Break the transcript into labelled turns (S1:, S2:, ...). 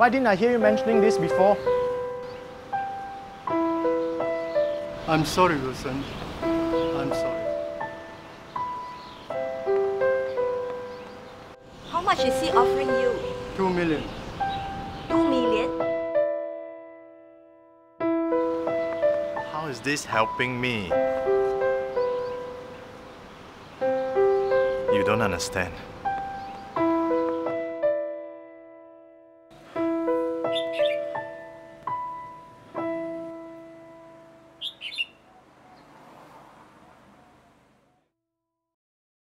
S1: Why didn't I hear you mentioning this before?
S2: I'm sorry, Wilson. I'm sorry.
S3: How much is he offering you?
S2: Two million.
S3: Two million?
S1: How is this helping me? You don't understand. Thank you.